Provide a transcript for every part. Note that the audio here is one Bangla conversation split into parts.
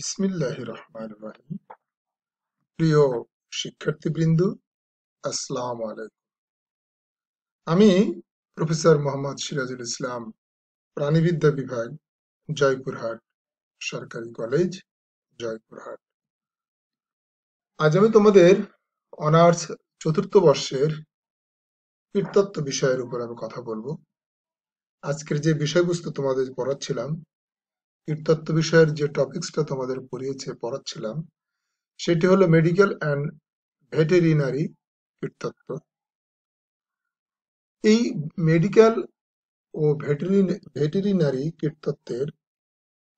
বিসমিল্লাহ রহমান রহিম প্রিয় শিক্ষার্থীবৃন্দ, আসসালাম আলাইকুম। আমি প্রফেসর মোহাম্মদ সিরাজুল ইসলাম, প্রাণীবিদ্যা বিভাগ, জয়পুরহাট সরকারি কলেজ, জয়পুরহাট। আজ আমি তোমাদের অনার্স চতুর্থ বর্ষের কীটতত্ত্ব বিষয়ের উপর আমি কথা বলব। আজকের যে বিষয়বস্তু তোমাদের পড়াচ্ছিলাম কীটতত্ত্ব বিষয়ের যে টপিকসটা তোমাদের পড়িয়েছে, পড়াচ্ছিলাম, সেটি হলো মেডিকেল অ্যান্ড ভেটেরিনারি কীটতত্ত্ব। এই মেডিকেল ও ভেটেরিনারি কীটতত্ত্বের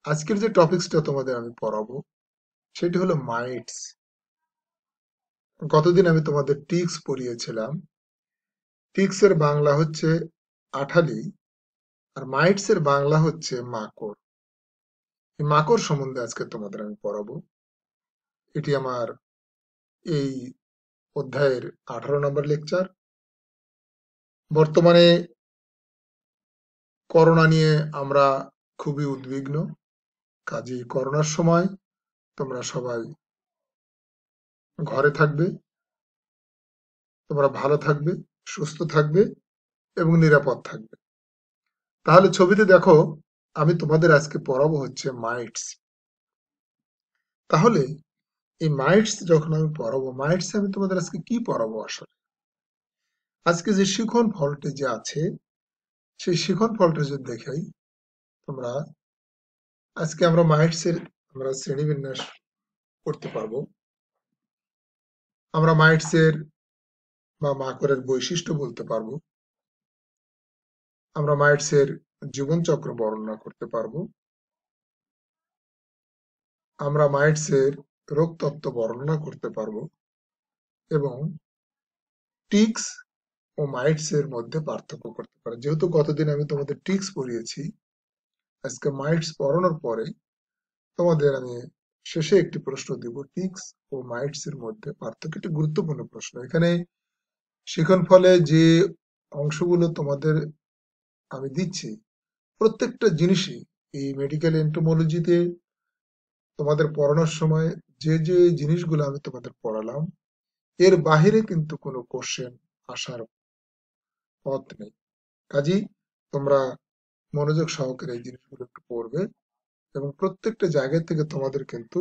আজকের যে টপিকসটা তোমাদের আমি পড়াবো, সেটি হলো মাইটস গতদিন আমি তোমাদের টিক্স পড়িয়েছিলাম। টিক্সের বাংলা হচ্ছে আঠালি, আর মাইটস এর বাংলা হচ্ছে মাকড়। মাকড় সম্বন্ধে আজকে তোমাদের আমি পড়াবো। এটি আমার এই অধ্যায়ের আঠারো নম্বর লেকচার। বর্তমানে করোনা নিয়ে আমরা খুবই উদ্বিগ্ন। কাজে করোনার সময় তোমরা সবাই ঘরে থাকবে, তোমরা ভালো থাকবে, সুস্থ থাকবে এবং নিরাপদ থাকবে। তাহলে ছবিতে দেখো আমি তোমাদের আজকে পড়াবো হচ্ছে মাইটস তাহলে এই মাইটস যখন আমি পড়াবো মাইটস আমি তোমাদের আজকে কি পড়াবো আসলে? আজকে যে শিখন ফলটি যে আছে, সেই শিখন ফলটা যদি দেখাই, তোমরা আজকে আমরা মাইটস এর আমরা শ্রেণীবিন্যাস করতে পারব। আমরা মাইটস এর বা মাকড়ের বৈশিষ্ট্য বলতে পারব। আমরা মাইটস এর জীবনচক্র বর্ণনা করতে পারব। আমরা মাইটস এর রোগ তত্ত্ব বর্ণনা করতে পারব এবং টিক্স ও মাইটস এর মধ্যে পার্থক্য করতে পারব। যেহেতু গতদিন আমি তোমাদের টিক্স পড়িয়েছি, আজকে মাইটস পড়ানোর পরে তোমাদের আমি শেষে একটি প্রশ্ন দিব, টিক্স ও মাইটস এর মধ্যে পার্থক্য একটি গুরুত্বপূর্ণ প্রশ্ন। এখানে শিখন ফলে যে অংশগুলো তোমাদের আমি দিচ্ছি প্রত্যেকটা জিনিসই এই মেডিকেল এন্টোমোলজিতে তোমাদের পড়ানোর সময় যে যে জিনিসগুলো আমি তোমাদের পড়ালাম, এর বাহিরে কিন্তু কোনো কোশ্চেন আসার পথ নেই। কাজী তোমরা মনোযোগ সহকারে এই জিনিসগুলো একটু পড়বে এবং প্রত্যেকটা জায়গা থেকে তোমাদের কিন্তু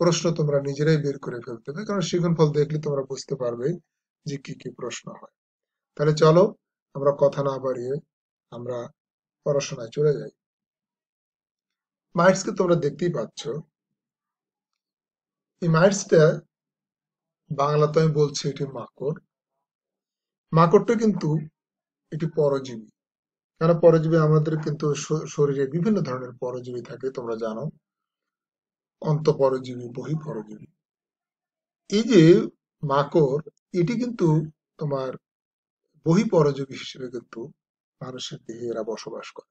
প্রশ্ন তোমরা নিজেরাই বের করে ফেলতে হবে, কারণ শিখন ফল দেখলে তোমরা বুঝতে পারবে যে কি কি প্রশ্ন হয়। তাহলে চলো আমরা কথা না বাড়িয়ে আমরা পড়াশোনায় চলে যাই। মাইটসকে তোমরা দেখতেই পাচ্ছ। এই মাইটসটা বাংলাতে আমি বলছি এটি মাকড়। মাকড়টা কিন্তু এটি পরজীবী। কেন পরজীবী? আমাদের কিন্তু শরীরে বিভিন্ন ধরনের পরজীবী থাকে, তোমরা জানো। অন্তঃপরজীবী বহি পরজীবী এই যে মাকড়, এটি কিন্তু তোমার বহি পরজীবী হিসেবে কিন্তু মানুষের দেহে এরা বসবাস করে।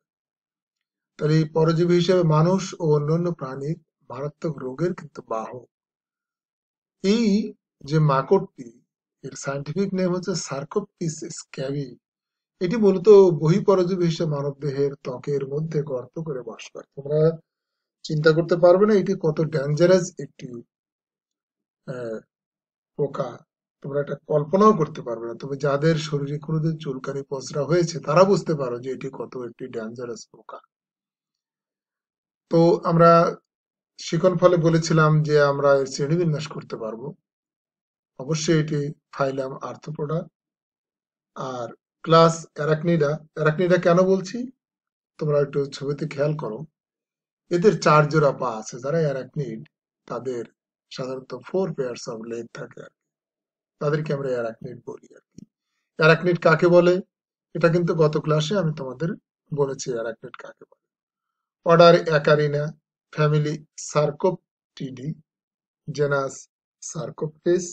তাহলে এই পরজীবী হিসেবে মানুষ ও অন্যান্য প্রাণীর মারাত্মক রোগের কিন্তু বাহক। এই যে মাকড়টি, এর সাইন্টিফিক নেম হচ্ছে সার্কোপটিস স্ক্যাবি এটি মূলত বহিঃপরজীবী হিসেবে মানব দেহের ত্বকের মধ্যে গর্ত করে বাস করে। তোমরা চিন্তা করতে পারবে না, এটি কত ডেঞ্জারাস একটি পোকা। তোমরা এটা কল্পনাও করতে পারবে না। তবে যাদের শরীরে কোনোদিন চুলকানি, পচরা হয়েছে, তারা বুঝতে পারো যে এটি কত একটি ডেঞ্জারাস পোকা। তো আমরা শিখন ফলে বলেছিলাম যে আমরা এর শ্রেণীবিন্যাস করতে পারব। অবশ্যই এটি ফাইলাম আর্থোপোডা আর ক্লাস অ্যারাকনিডা অ্যারাকনিডা কেন বলছি? তোমরা একটু ছবিতে খেয়াল করো। এদের চার জোড়া পা আছে। যারা অ্যারাকনিড তাদের সাধারণত ফোর পেয়ার্স অফ লেগ থাকে আর তাদেরকে আমরা অ্যারাকনিড বলি আর কি। অ্যারাকনিড কাকে বলে? এটা কিন্তু গত ক্লাসে আমি তোমাদের বলেছি অ্যারাকনিড কাকে বলে। Order Acarina, family Sarcoptidae, genus Sarcoptes,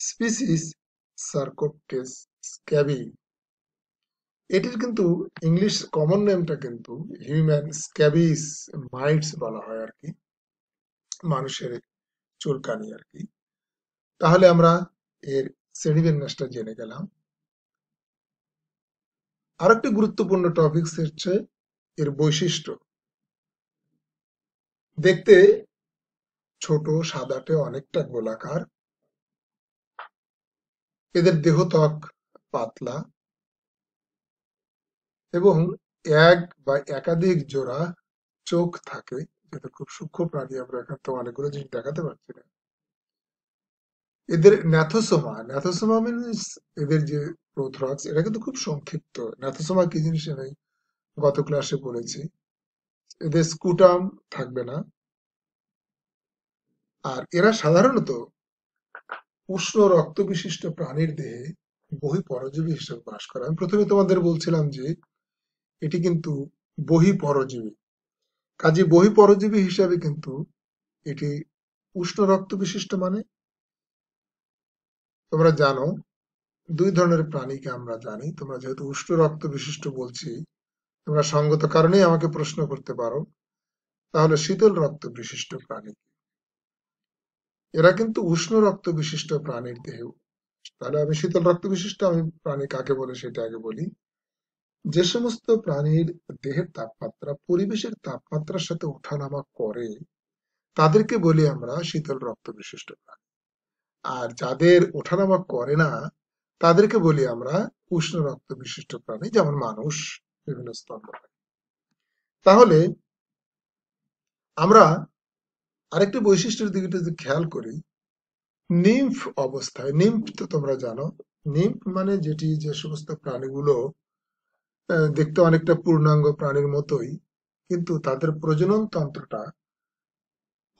species Sarcoptes scabiei এটির কিন্তু ইংলিশ কমন নেমটা কিন্তু হিউম্যান স্ক্যাবিস মাইটস বলা হয় আর কি। মানুষের চুলকানি আর কি। তাহলে আমরা এর শ্রেণীবিন্যাসটা জেনে গেলাম। আরেকটি গুরুত্বপূর্ণ টপিক হচ্ছে এর বৈশিষ্ট্য। দেখতে ছোট, সাদাটে অনেকটা গোলাকার। এদের দেহত্বক পাতলা। এবং এক বা একাধিক জোড়া চোখ থাকে, যেটা খুব সূক্ষ্ম প্রাণী, আমরা এখানে তো অনেকগুলো জিনিস দেখাতে পারছি না। এদের ন্যাথোসোমা ন্যাথোসোমা মিনস এদের যে প্রোথ্রাক্স এটা কিন্তু খুব সংক্ষিপ্ত। ন্যাথোসোমা কি জিনিস আমি গত ক্লাসে বলেছি? এদের স্কুটাম থাকবে না। আর এরা সাধারণত উষ্ণ রক্ত বিশিষ্ট প্রাণীর দেহে বহি পরজীবী হিসেবে বাস করে। আমি প্রথমে তোমাদের বলছিলাম যে এটি কিন্তু বহি পরজীবী। কাজে বহি পরজীবী হিসাবে কিন্তু এটি উষ্ণ রক্ত বিশিষ্ট মানে তোমরা জানো, দুই ধরনের প্রাণীকে আমরা জানি। তোমরা যেহেতু উষ্ণ রক্ত বিশিষ্ট বলছি, তোমরা সঙ্গত কারণেই আমাকে প্রশ্ন করতে পারো। তাহলে শীতল রক্ত বিশিষ্ট প্রাণী এরা কিন্তু উষ্ণ রক্ত বিশিষ্ট প্রাণীর দেহ। তাহলে আমি শীতল রক্ত বিশিষ্ট আমি প্রাণী কাকে বলে সেটা আগে বলি। যে সমস্ত প্রাণীর দেহের তাপমাত্রা পরিবেশের তাপমাত্রার সাথে ওঠানামা করে, তাদেরকে বলি আমরা শীতল রক্ত বিশিষ্ট প্রাণী। আর যাদের ওঠানামা করে না, তাদেরকে বলি আমরা উষ্ণ রক্ত বিশিষ্ট প্রাণী, যেমন মানুষ, বিভিন্ন স্তম্ভ তাহলে আমরা আরেকটি বৈশিষ্ট্যের দিকে যদি খেয়াল করি, নিম্ফ অবস্থায়, নিম্ফ তো তোমরা জানো, নিম্ফ মানে যেটি যে সমস্ত প্রাণীগুলো দেখতে অনেকটা পূর্ণাঙ্গ প্রাণীর মতোই, কিন্তু তাদের প্রজনন তন্ত্রটা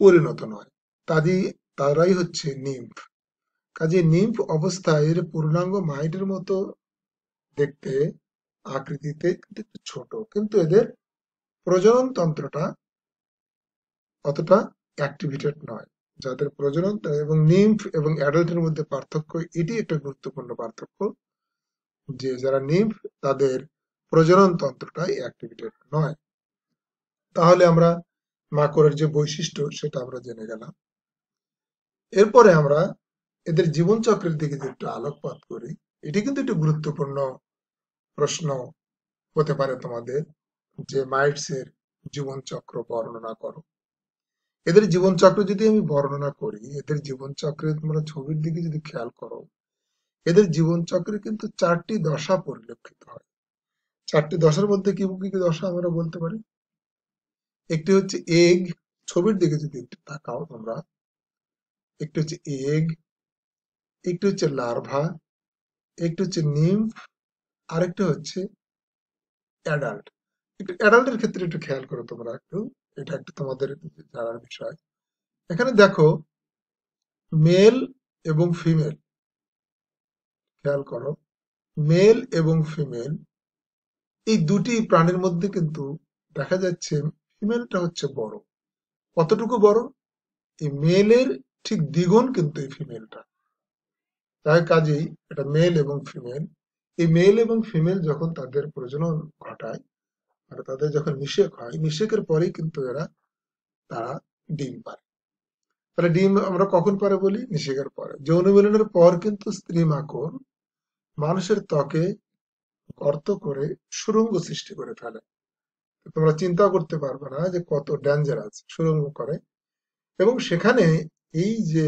পরিণত নয়। তাদের তারাই হচ্ছে নিম্ফ। কাজে নিম্ফ অবস্থায় এর পূর্ণাঙ্গ মাইটের মতো দেখতে, আকৃতিতে ছোট। কিন্তু এদের প্রজনন তন্ত্রটা অতটা অ্যাক্টিভেটেড নয়। যাদের প্রজনন এবং নিম্ফ এবং অ্যাডাল্টের মধ্যে পার্থক্য, এটি একটা গুরুত্বপূর্ণ পার্থক্য যে যারা নিম্ফ, তাদের প্রজনন তন্ত্রটাই অ্যাক্টিভেটেড নয়। তাহলে আমরা মাকড়ের যে বৈশিষ্ট্য, সেটা আমরা জেনে গেলাম। এরপরে আমরা এদের জীবনচক্রের দিকে যে একটু আলোকপাত করি, এটি কিন্তু একটু গুরুত্বপূর্ণ প্রশ্ন হতে পারে তোমাদের যে মাইটস এর জীবনচক্র বর্ণনা করো। এদের জীবনচক্র যদি আমি বর্ণনা করি, এদের জীবনচক্রে তোমরা ছবির দিকে যদি খেয়াল করো, এদের জীবনচক্রে কিন্তু চারটি দশা পরিলক্ষিত হয়। চারটি দশার মধ্যে কি কি দশা আমরা বলতে পারি? একটি হচ্ছে এগ, ছবির দিকে যদি একটু তাকাও তোমরা, একটি হচ্ছে এগ একটি হচ্ছে লার্ভা একটি হচ্ছে নিম্ফ আরেকটা হচ্ছে অ্যাডাল্ট একটু অ্যাডাল্টের ক্ষেত্রে একটু খেয়াল করো তোমরা একটু, এটা একটু তোমাদের জানার বিষয়। এখানে দেখো মেল এবং ফিমেল খেয়াল করো মেল এবং ফিমেল এই দুটি প্রাণীর মধ্যে কিন্তু দেখা যাচ্ছে ফিমেলটা হচ্ছে বড়। কতটুকু বড়? এই মেলের ঠিক দ্বিগুণ কিন্তু এই ফিমেলটা তাই কাজেই এটা মেল এবং ফিমেল এই মেল এবং ফিমেল যখন তাদের প্রজনন ঘটায় আর তাদের যখন নিষেক হয়, নিষেকের পরেই কিন্তু এরা, তারা ডিম পারে। তাহলে ডিম আমরা কখন পারে বলি? নিষেকের পরে। যৌন মিলনের পর কিন্তু স্ত্রী মাকড় মানুষের ত্বকে গর্ত করে সুরঙ্গ সৃষ্টি করে ফেলে। তোমরা চিন্তা করতে পারবে না যে কত ডেঞ্জারাস সুরঙ্গ করে। এবং সেখানে এই যে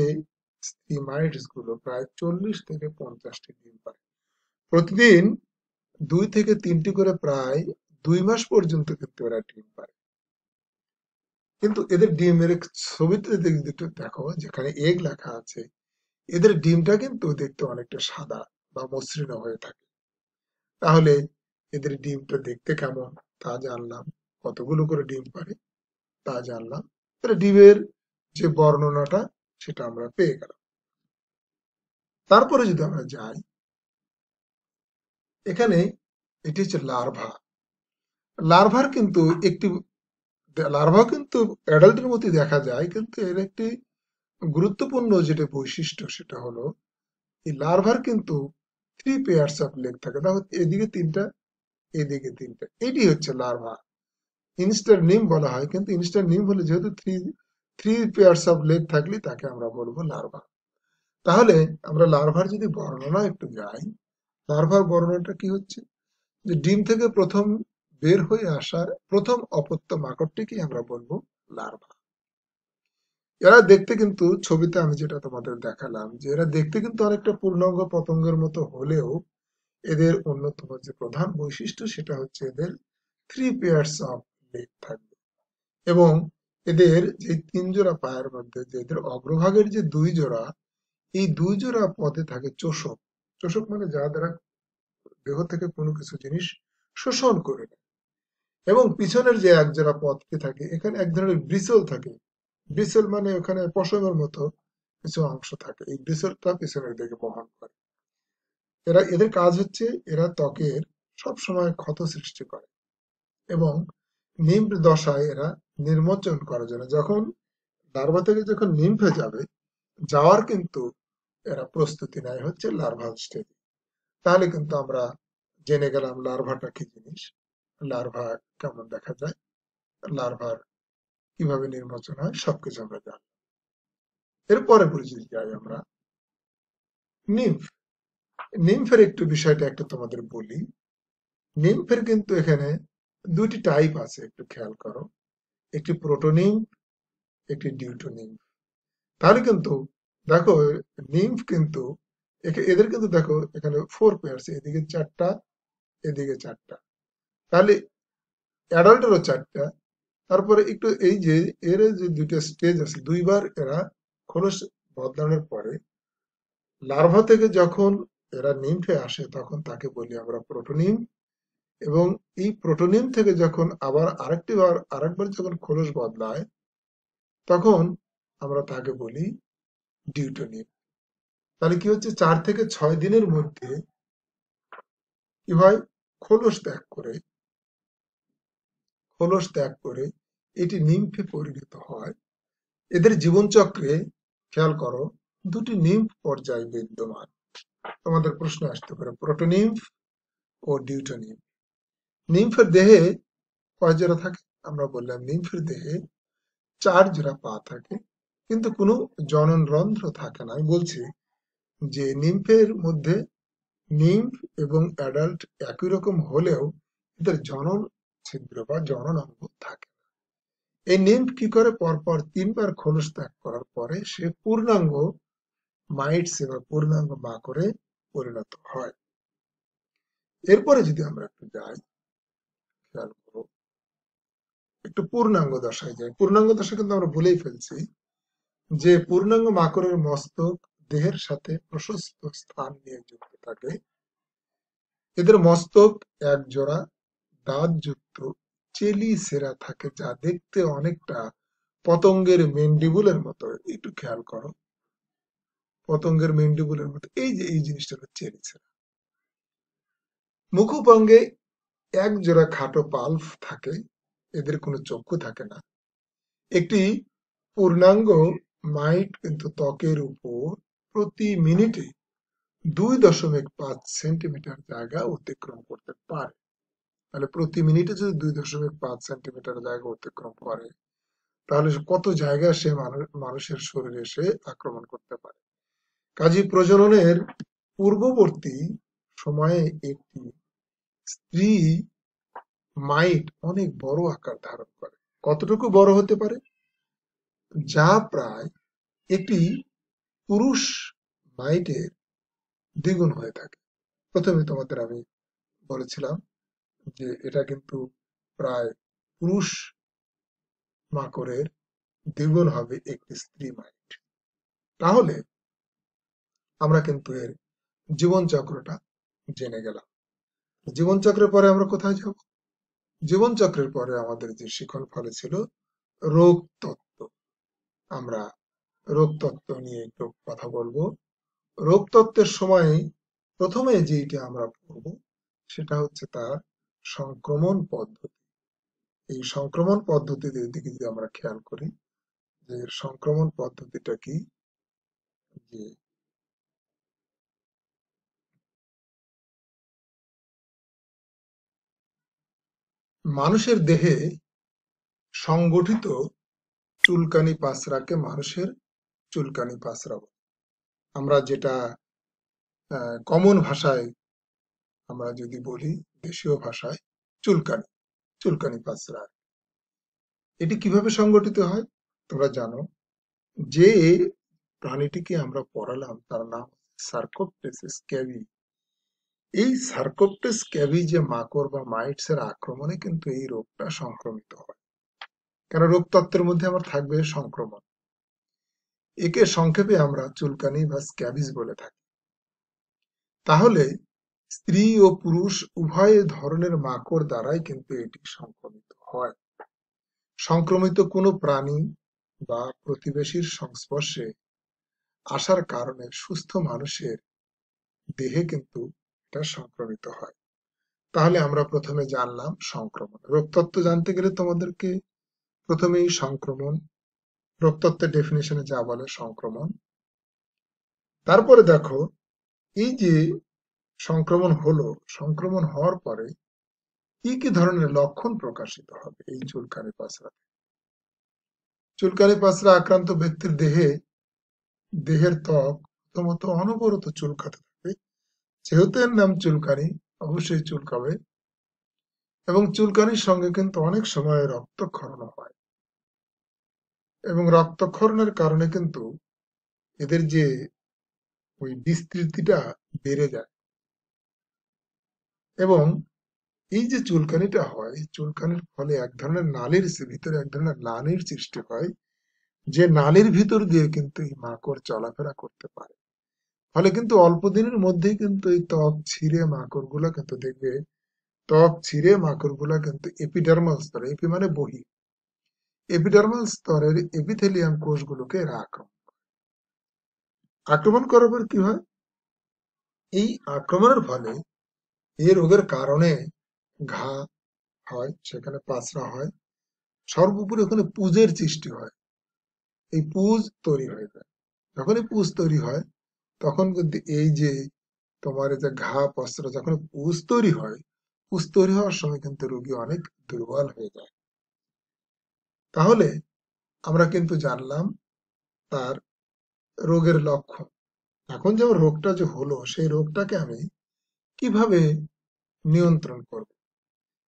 স্টিমাইডসগুলো প্রায় চল্লিশ থেকে পঞ্চাশটি ডিম পারে প্রতিদিন দুই থেকে তিনটি করে প্রায় দুই মাস পর্যন্ত কিন্তু এরা ডিম পারে কিন্তু এদের ডিমের ছবিতে দেখো, যেখানে এগ লেখা আছে, এদের ডিমটা কিন্তু দেখতে অনেকটা সাদা বা মসৃণ হয়ে থাকে। তাহলে এদের ডিমটা দেখতে কেমন তা জানলাম। কতগুলো করে ডিম পারে তা জানলাম। তাহলে ডিমের যে বর্ণনাটা সেটা আমরা পেয়ে গেলাম। তারপরে যদি আমরা যাই, এখানে এটি হচ্ছে লার্ভা লার্ভার কিন্তু একটি লার্ভা কিন্তু অ্যাডাল্টের মতোই দেখা যায়, কিন্তু এর একটি গুরুত্বপূর্ণ যেটা বৈশিষ্ট্য সেটা হলো, এই লার্ভার কিন্তু থ্রি পেয়ার্স অফ লেগ থাকে। দেখো এদিকে তিনটা এদিকে তিনটা। এটি হচ্ছে লার্ভা ইনস্টার নিম বলা হয়, কিন্তু ইনস্টার নিম হলে যেহেতু three three pairs of leg থাকলে তাকে আমরা বলব লার্ভা তাহলে আমরা লার্ভার যদি বর্ণনা একটু যাই লার্ভার বর্ণনাটা কি হচ্ছে? যে ডিম থেকে প্রথম বের হয়ে আসার প্রথম অপত্য মাকড়টিকে আমরা বলব লার্ভা এরা দেখতে কিন্তু, ছবিতে আমি যেটা তোমাদের দেখালাম, যে এরা দেখতে কিন্তু অনেকটা পূর্ণাঙ্গ পতঙ্গের মতো হলেও এদের অন্যতম যে প্রধান বৈশিষ্ট্য সেটা হচ্ছে এদের থ্রি পেয়ার্স অফ লেগ থাকবে। এবং এদের যে তিন জোড়া পায়ের মধ্যে যে এদের অগ্রভাগের যে দুই জোড়া, এই দুই জোড়া পদে থাকে চোষক। চোষক মানে যা দ্বারা দেহ থেকে কোনো কিছু জিনিস শোষণ করে এবং পিছনের যে এক জোড়া পথটি থাকে, এখানে এক ধরনের ব্রিসল থাকে। ব্রিসল মানে ওখানে পশমের মতো কিছু অংশ থাকে। এই ব্রিসলটা পিছনের দিকে বহন করে। এরা, এদের কাজ হচ্ছে, এরা ত্বকের সবসময় ক্ষত সৃষ্টি করে। এবং নিম্ফ দশায় এরা নির্মোচন করার জন্য, যখন লার্ভা থেকে যখন নিম্ফে যাবে, যাওয়ার কিন্তু এরা প্রস্তুতি নেয় হচ্ছে লার্ভাল স্টেজ তাহলে কিন্তু আমরা জেনে গেলাম লার্ভাটা কি জিনিস লার্ভা কেমন দেখা যায় লার্ভার কীভাবে নির্বাচন হয়, সবকিছু আমরা জানি এরপরে পরিচিতি যাই আমরা নিম্ফ নিম্ফের একটু বিষয়টা একটু তোমাদের বলি। নিম্ফের কিন্তু এখানে দুইটি টাইপ আছে, একটু খেয়াল করো। একটি প্রোটোনিম্ফ একটি ডিউটোনিম্ফ তাহলে কিন্তু, দেখো নিম্ফ কিন্তু এদের কিন্তু দেখো, এখানে ফোর পেয়ার্স এদিকে চারটা এদিকে চারটা। তাহলে অ্যাডাল্টেরও চারটা, তারপরে একটু এই যে, এর যে দুইটা স্টেজ আছে, দুইবার এরা খোলস বদলানোর পরে লার্ভা থেকে যখন এরা নিমফে আসে, তখন তাকে বলি আমরা প্রোটোনিম এবং এই প্রোটোনিম থেকে যখন আবার আরেকটি বার, আরেকবার যখন খোলস বদলায়, তখন আমরা তাকে বলি ডিউটোনিম। তাহলে কি হচ্ছে? চার থেকে ছয় দিনের মধ্যে কি হয় খোলস ত্যাগ করে, খোলস ত্যাগ করে এটি নিম্ফে পরিণত হয়। এদের জীবনচক্রে খেয়াল করো, দুটি নিম্ফ পর্যায় বিদ্যমান তোমাদের প্রশ্ন আসতে পারে প্রোটোনিম্ফ ও ডিউটোনিম্ফ নিম্ফের দেহে কয় জোড়া থাকে? আমরা বললাম নিম্ফের দেহে চার জোড়া পা থাকে, কিন্তু কোনো জনন রন্ধ্র থাকে না। আমি বলছি যে নিম্ফের মধ্যে নিম্ফ এবং অ্যাডাল্ট একই রকম হলেও এদের জনন ছিদ্র বা জনন অঙ্গ থাকে এই নিম্ফ কি করে পরপর তিনবার খোলস ত্যাগ করার পরে সে পূর্ণাঙ্গ মাইটস বা পূর্ণাঙ্গ মা করে পরিণত হয়? এরপরে যদি আমরা একটু যাই একটু পূর্ণাঙ্গ দশায় যাই। পূর্ণাঙ্গ দশা কিন্তু আমরা ভুলেই ফেলছি যে পূর্ণাঙ্গ মাকড়ের মস্তক দেহের সাথে প্রশস্ত স্থান নিয়ে যুক্ত থাকে। এদের মস্তক এক জোড়া, দাঁত যুক্ত, চেলি সেরা থাকে যা দেখতে অনেকটা পতঙ্গের মেন্ডিবুলের মতো। একটু খেয়াল করো। পতঙ্গের মেন্ডিবুলের মতো। এই যে, এই জিনিসটা হচ্ছে চেলি সেরা। মুখভঙ্গে এক জোড়া খাটো পাল্ফ থাকে। এদের কোনো চক্ষু থাকে না। একটি পূর্ণাঙ্গ মাইট কিন্তু ত্বকের উপর প্রতি মিনিটে দুই দশমিক পাঁচ সেন্টিমিটার জায়গা অতিক্রম করতে পারে। তাহলে প্রতি মিনিটে যদি দুই দশমিক পাঁচ সেন্টিমিটার জায়গা অতিক্রম করে, তাহলে কত জায়গা সে মানুষের শরীরে এসে আক্রমণ করতে পারে। কাজী প্রজননের পূর্ববর্তী সময়ে একটি স্ত্রী মাইট অনেক বড় আকার ধারণ করে। কতটুকু বড় হতে পারে? যা প্রায় একটি পুরুষ মাইটের দ্বিগুণ হয়ে থাকে। প্রথমে তোমাদের আমি বলেছিলাম যে এটা কিন্তু প্রায় পুরুষ মাকড়ের দ্বিগুণ হবে একটি স্ত্রী মাইট তাহলে আমরা কিন্তু এর জীবনচক্রটা জেনে গেলাম। জীবনচক্রের পরে আমরা কোথায় যাব? জীবনচক্রের পরে আমাদের যে শিখন ফলে ছিল রোগ তত্ত্ব আমরা রোগ তত্ত্ব নিয়ে একটু কথা বলব। রোগ তত্ত্বের সময় প্রথমে যেইটা আমরা পড়ব, সেটা হচ্ছে তার সংক্রমণ পদ্ধতি। এই সংক্রমণ পদ্ধতির দিকে যদি আমরা খেয়াল করি, যে সংক্রমণ পদ্ধতিটা কি? যে মানুষের দেহে সংগঠিত চুলকানি পাসরাকে মানুষের চুলকানি পাসরা বলে। আমরা যেটা কমন ভাষায় আমরা যদি বলি, দেশীয় ভাষায় চুলকানি চুলকানি পাসরা এটি কীভাবে সংগঠিত হয়? তোমরা জানো, যে প্রাণীটিকে আমরা পড়ালাম তার নাম সার্কোপটেস স্ক্যাবি এই সার্কোপটেস স্ক্যাবি যে মাকড় বা মাইটস এর আক্রমণে কিন্তু এই রোগটা সংক্রমিত হয়। কেন? রোগতত্ত্বের মধ্যে আমার থাকবে সংক্রমণ। একে সংক্ষেপে আমরা চুলকানি বা স্ক্যাবিজ বলে থাকি। তাহলে স্ত্রী ও পুরুষ উভয় ধরনের মাকড় দ্বারাই কিন্তু এটি সংক্রমিত হয়। সংক্রমিত কোনো প্রাণী বা প্রতিবেশীর সংস্পর্শে আসার কারণে সুস্থ মানুষের দেহে কিন্তু এটা সংক্রমিত হয়। তাহলে আমরা প্রথমে জানলাম সংক্রমণ। রোগতত্ত্ব জানতে গেলে তোমাদেরকে প্রথমেই সংক্রমণ, রোগতত্ত্বের ডেফিনেশনে যা বলে সংক্রমণ। তারপরে দেখো, এই যে সংক্রমণ হলো, সংক্রমণ হওয়ার পরে কি কি ধরনের লক্ষণ প্রকাশিত হবে এই চুলকানি পাসরাতে? চুলকানি পাসরা আক্রান্ত ব্যক্তির দেহে, দেহের ত্বক প্রথমত অনবরত চুলকাতে যেহেতু এর নাম চুলকানি, অবশ্যই চুলকাবে। এবং চুলকানির সঙ্গে কিন্তু অনেক সময় রক্তক্ষরণ হয়। এবং রক্তক্ষরণের কারণে কিন্তু এদের যে ওই বিস্তৃতিটা বেড়ে যায়। এবং এই যে চুলকানিটা হয় চুলকানির ফলে এক ধরনের নালীর ভিতরে এক ধরনের নালীর সৃষ্টি হয়, যে নালীর ভিতর দিয়ে কিন্তু এই মাকড় চলাফেরা করতে পারে। ফলে কিন্তু অল্প দিনের মধ্যেই কিন্তু এই ত্বক ছিঁড়ে মাকড়গুলা কিন্তু দেখবে। ত্বক ছিঁড়ে মাকড়গুলা কিন্তু এপিডার্মাল স্তরে এপি মানে বহি। এপিডার্মাল স্তরের এপিথেলিয়াম কোষগুলোকে এরা আক্রমণ আক্রমণ করার পর কি হয়? এই আক্রমণের ফলে এই রোগের কারণে ঘা হয়, সেখানে পাঁচরা হয়, সর্বোপরি ওখানে পুজের সৃষ্টি হয়। এই পুজ তৈরি হয়ে যায়। যখনই পুজ তৈরি হয় তখন কিন্তু এই যে তোমার যে ঘা, পস্ত্র যখন পুজ তৈরি হয় পুজ তৈরি হওয়ার সময় কিন্তু রোগী অনেক দুর্বল হয়ে যায়। তাহলে আমরা কিন্তু জানলাম তার রোগের লক্ষণ। এখন যেমন রোগটা যে হলো, সেই রোগটাকে আমি কীভাবে নিয়ন্ত্রণ করব?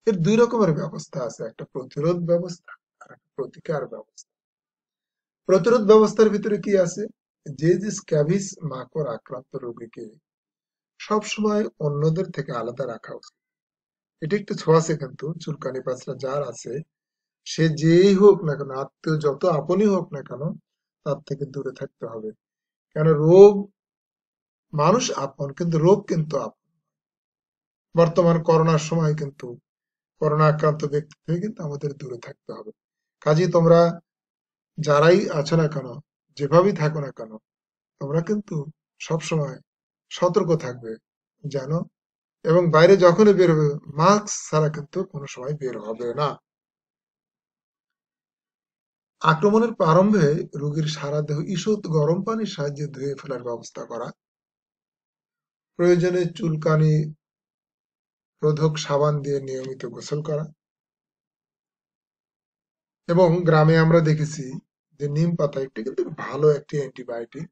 এর দুই রকমের ব্যবস্থা আছে, একটা প্রতিরোধ ব্যবস্থা আর একটা প্রতিকার ব্যবস্থা। প্রতিরোধ ব্যবস্থার ভিতরে কি আছে? যে যে স্ক্যাভিস মাকড় আক্রান্ত রোগীকে সবসময় অন্যদের থেকে আলাদা রাখা উচিত। এটি একটু ছোঁয়াছে কিন্তু, চুলকানি পাঁচরা যার আছে, সে যেই হোক না কেন, আত্মীয় যত আপনই হোক না কেন, তার থেকে দূরে থাকতে হবে। কেন রোগ, মানুষ আপন, কিন্তু রোগ কিন্তু আপন। বর্তমান করোনার সময় কিন্তু, করোনা আক্রান্ত ব্যক্তি থেকে কিন্তু আমাদের দূরে থাকতে হবে। কাজে তোমরা যারাই আছো না কেন যেভাবেই থাকো না কেন, তোমরা কিন্তু সবসময় সতর্ক থাকবে, জানো? এবং বাইরে যখনই বের হবে, মাস্ক ছাড়া কিন্তু কোনো সময় বের হবে না। আক্রমণের প্রারম্ভে রোগীর সারা দেহ ঈষৎ গরম পানির সাহায্যে ধুয়ে ফেলার ব্যবস্থা করা। প্রয়োজনে চুলকানি, রোধক সাবান দিয়ে নিয়মিত গোসল করা। এবং গ্রামে আমরা দেখেছি যে নিম পাতা একটি কিন্তু ভালো একটি অ্যান্টিবায়োটিক।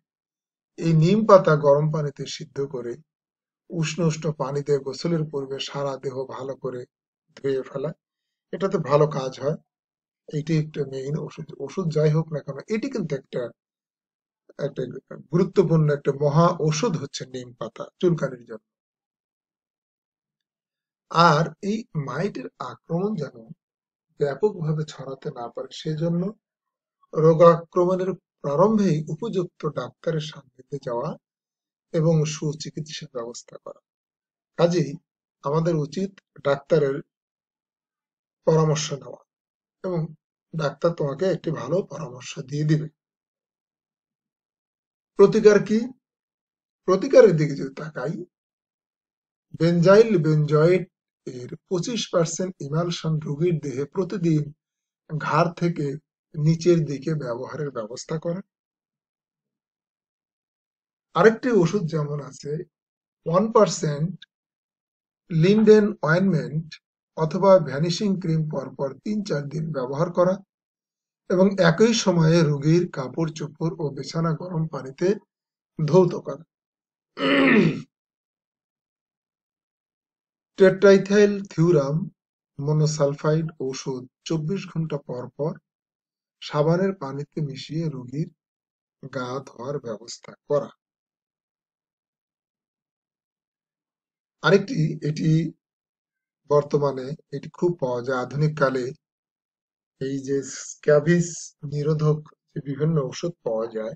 এই নিম পাতা গরম পানিতে সিদ্ধ করে উষ্ণ উষ্ণ পানিতে গোসলের পূর্বে সারা দেহ ভালো করে ধুয়ে ফেলা। এটাতে ভালো কাজ হয়। এটি একটা মেইন ওষুধ। ওষুধ যাই হোক না কেন, এটি কিন্তু একটা একটা গুরুত্বপূর্ণ একটা মহা ওষুধ হচ্ছে নিম পাতা চুলকানির জন্য। আর এই মাইটের আক্রমণ যেন ব্যাপকভাবে ছড়াতে না পারে, সেজন্য রোগাক্রমণের প্রারম্ভেই উপযুক্ত ডাক্তারের সান্নিধ্যে যাওয়া এবং সুচিকিৎসার ব্যবস্থা করা। কাজেই আমাদের উচিত ডাক্তারের পরামর্শ নেওয়া এবং ডাক্তার তোমাকে একটি ভালো পরামর্শ দিয়ে দিবে। প্রতিকার কি? প্রতিকারের দিকে যদি তাকাই বেনজাইল বেনজয়েট এর পঁচিশ পার্সেন্ট ইমালশন রোগীর দেহে প্রতিদিন ঘাড় থেকে নিচের দিকে ব্যবহারের ব্যবস্থা করা আরেকটি ওষুধ যেমন আছে ওয়ান পার্সেন্ট লিন্ডেন অয়েনমেন্ট অথবা ভ্যানিশিং ক্রিম পরপর তিন চার দিন ব্যবহার করা এবং একই সময়ে রোগীর কাপড় চোপড় ও বিছানা গরম পানিতে ধৌত করা। টেট্রাইথাইল থিউরাম মনোসালফাইড ঔষধ চব্বিশ ঘণ্টা পর পর সাবানের পানিতে মিশিয়ে রোগীর গা ধোয়ার ব্যবস্থা করা। আরেকটি, এটি বর্তমানে, এটি খুব পাওয়া যায় আধুনিক কালে এই যে স্ক্যাবিস নিরোধক বিভিন্ন ওষুধ পাওয়া যায়,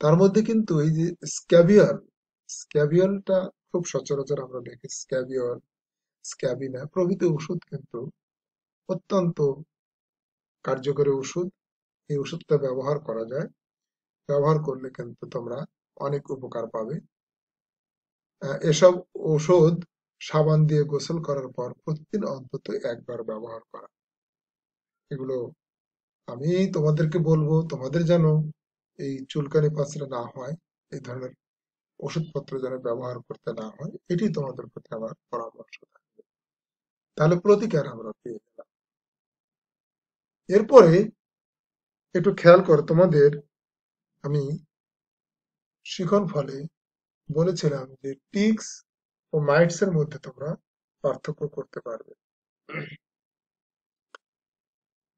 তার মধ্যে কিন্তু এই যে স্ক্যাবিয়াল স্ক্যাবিয়ালটা খুব সচরাচর আমরা দেখি স্ক্যাবিয়ল স্ক্যাবিনা প্রভৃতি ওষুধ কিন্তু অত্যন্ত কার্যকরী ওষুধ, এই ওষুধটা ব্যবহার করা যায়। ব্যবহার করলে কিন্তু তোমরা অনেক উপকার পাবে। এসব ওষুধ সাবান দিয়ে গোসল করার পর প্রতিদিন অন্তত একবার ব্যবহার করা। এগুলো আমি তোমাদেরকে বলব, তোমাদের যেন এই চুলকানি পাঁচড়া না হয়, এই ধরনের ওষুধপত্র যেন ব্যবহার করতে না হয়, এটি তোমাদের প্রতি আমার পরামর্শ থাকবে। তাহলে প্রতিকার আমরা পেয়ে এরপরে একটু খেয়াল করো, তোমাদের আমি শিখন ফলে বলেছিলাম যে টিক্স ও মাইটস এর মধ্যে তোমরা পার্থক্য করতে পারবে।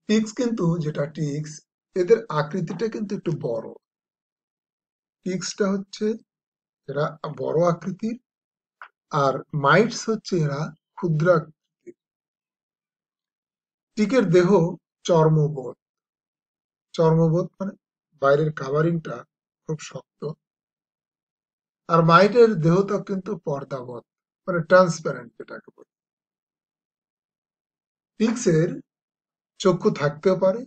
টিক্স কিন্তু যেটা টিক্স, এদের আকৃতিটা কিন্তু একটু বড়। টিক্সটা হচ্ছে এরা বড় আকৃতির আর মাইটস হচ্ছে এরা ক্ষুদ্র আকৃতির। টিকের দেহ চর্মবোধ। চর্মবোধ মানে বাইরের কাভারিংটা খুব শক্ত। আর মাইটের দেহটা কিন্তু পর্দাবোধ মানে ট্রান্সপারেন্ট যেটাকে বলি। টিক্সের চক্ষু থাকতেও পারে,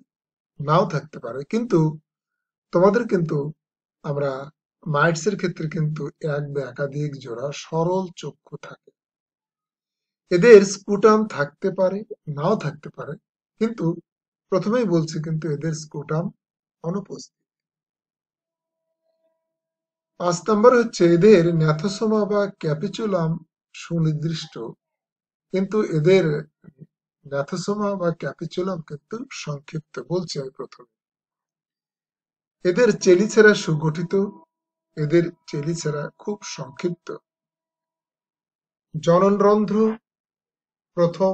নাও থাকতে পারে, কিন্তু তোমাদের কিন্তু আমরা মাইটস এর ক্ষেত্রে কিন্তু এক বা একাধিক জোড়া সরল চক্ষু থাকে। এদের স্কুটাম থাকতে পারে, নাও থাকতে পারে, কিন্তু প্রথমেই বলছি কিন্তু এদের স্কুটাম অনুপস্থিত। পাঁচ নম্বর হচ্ছে এদের ন্যাথোসোমা বা ক্যাপিচুলাম সুনির্দিষ্ট, কিন্তু এদের ন্যাথোসোমা বা ক্যাপিচুলাম কিন্তু সংক্ষিপ্ত বলছি আমি প্রথমে। এদের চেলিছেরা সুগঠিত, এদের চেলিছেরা খুব সংক্ষিপ্ত। জননরন্ধ্র প্রথম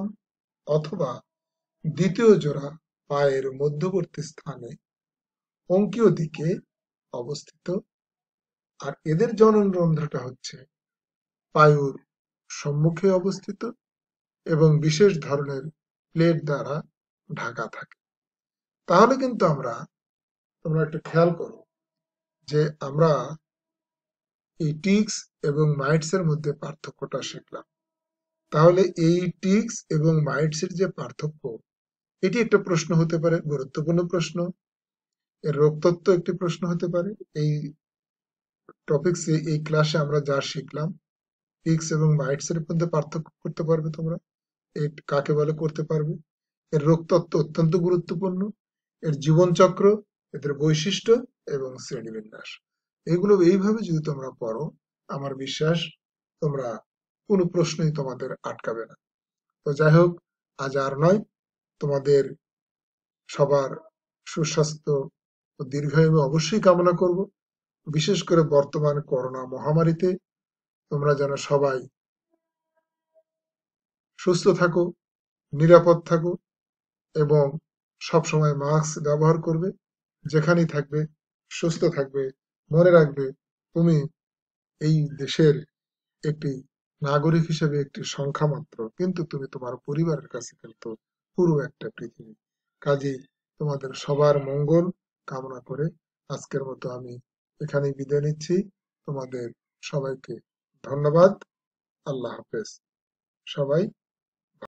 অথবা দ্বিতীয় জোড়া পায়ের মধ্যবর্তী স্থানে অঙ্কীয় দিকে অবস্থিত। আর এদের জননরন্ধ্রটা হচ্ছে পায়ুর সম্মুখে অবস্থিত এবং বিশেষ ধরনের প্লেট দ্বারা ঢাকা থাকে। তাহলে কিন্তু আমরা, তোমরা একটু খেয়াল করো যে আমরা এই টিক্স এবং মাইটস এর মধ্যে পার্থক্যটা শিখলাম। তাহলে এই টিক্স এবং মাইটস এর যে পার্থক্য এটি একটা প্রশ্ন হতে পারে, গুরুত্বপূর্ণ প্রশ্ন। এর রোগতত্ত্ব একটি প্রশ্ন হতে পারে। এই টপিক্সে এই ক্লাসে আমরা যা শিখলাম টিক্স এবং মাইটস এর মধ্যে পার্থক্য করতে পারবে তোমরা। কাকে বলে করতে পারবে। এর রোগতত্ত্ব অত্যন্ত গুরুত্বপূর্ণ। এর জীবনচক্র, এদের বৈশিষ্ট্য এবং শ্রেণীবিন্যাস। এগুলো এইভাবে যদি তোমরা পড়ো, আমার বিশ্বাস তোমরা কোনো প্রশ্নই তোমাদের আটকাবে না। তো যাই হোক, আজ আর নয়। তোমাদের সবার সুস্বাস্থ্য ও দীর্ঘায়ু অবশ্যই কামনা করব। বিশেষ করে বর্তমান করোনা মহামারীতে তোমরা যেন সবাই সুস্থ থাকো, নিরাপদ থাকো এবং সবসময় মাস্ক ব্যবহার করবে। যেখানেই থাকবে, সুস্থ থাকবে, মনে রাখবে তুমি এই দেশের একটি নাগরিক হিসেবে একটি সংখ্যা মাত্র কিন্তু তুমি তোমার পরিবারের কাছে কিন্তু পুরো একটা পৃথিবী। কাজেই তোমাদের সবার মঙ্গল কামনা করে আজকের মতো আমি এখানে বিদায় নিচ্ছি। তোমাদের সবাইকে ধন্যবাদ। আল্লাহ হাফেজ। সবাই